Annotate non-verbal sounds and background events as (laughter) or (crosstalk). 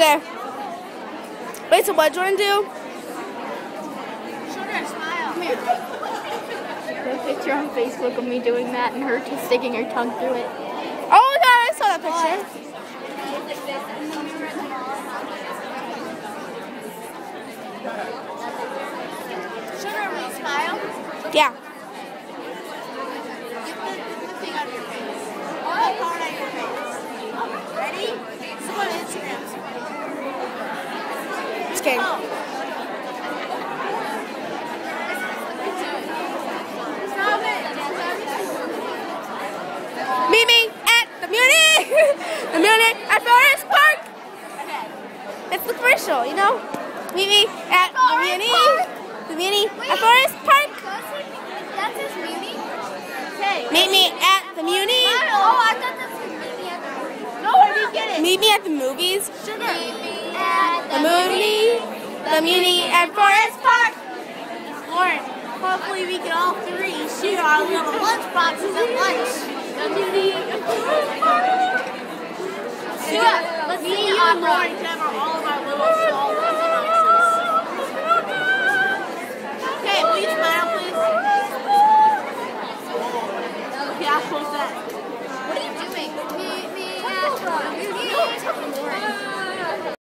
Okay. Wait, so what do you want to do? Sugar, smile. Come here. a picture on Facebook of me doing that and her just sticking her tongue through it. Oh my god, I saw that picture. Sugar, will you smile? Yeah. Get the, the thing out of your face. All that part out of your face. Ready? Just kidding. Stop it. Meet me at the Muny! (laughs) the Muny at Forest Park! It's the commercial, you know? Meet me at the Forest Muny! Park? The Muny at Forest Park! That's his. Meet me at the Muny! Oh, I thought that's his beauty at the No, I didn't get it. Meet me at the movies! Sugar. At The Muny! At Forest Park! Lauren, hopefully we can all three share our little lunch boxes at lunch. The Muny Park. Let's see you and Lauren